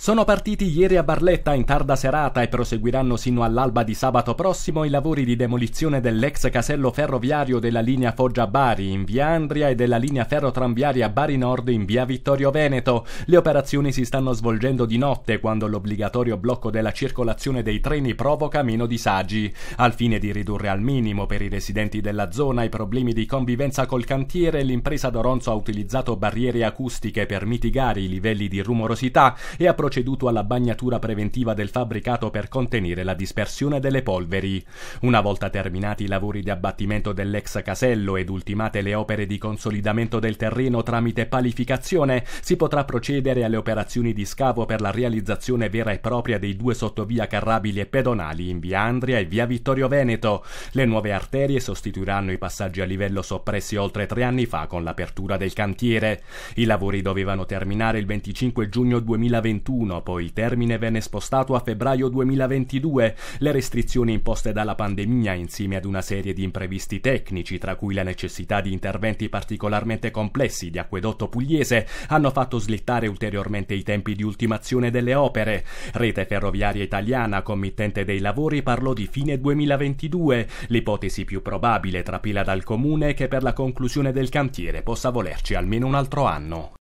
Sono partiti ieri a Barletta in tarda serata e proseguiranno sino all'alba di sabato prossimo i lavori di demolizione dell'ex casello ferroviario della linea Foggia-Bari in via Andria e della linea ferrotramviaria Bari Nord in via Vittorio Veneto. Le operazioni si stanno svolgendo di notte quando l'obbligatorio blocco della circolazione dei treni provoca meno disagi. Al fine di ridurre al minimo per i residenti della zona i problemi di convivenza col cantiere, l'impresa Doronzo ha utilizzato barriere acustiche per mitigare i livelli di rumorosità e ha proceduto alla bagnatura preventiva del fabbricato per contenere la dispersione delle polveri. Una volta terminati i lavori di abbattimento dell'ex casello ed ultimate le opere di consolidamento del terreno tramite palificazione, si potrà procedere alle operazioni di scavo per la realizzazione vera e propria dei due sottovia carrabili e pedonali in via Andria e via Vittorio Veneto. Le nuove arterie sostituiranno i passaggi a livello soppressi oltre tre anni fa con l'apertura del cantiere. I lavori dovevano terminare il 25 giugno 2021 2021, poi il termine venne spostato a febbraio 2022. Le restrizioni imposte dalla pandemia, insieme ad una serie di imprevisti tecnici, tra cui la necessità di interventi particolarmente complessi di acquedotto pugliese, hanno fatto slittare ulteriormente i tempi di ultimazione delle opere. Rete Ferroviaria Italiana, committente dei lavori, parlò di fine 2022. L'ipotesi più probabile trapila dal comune che per la conclusione del cantiere possa volerci almeno un altro anno.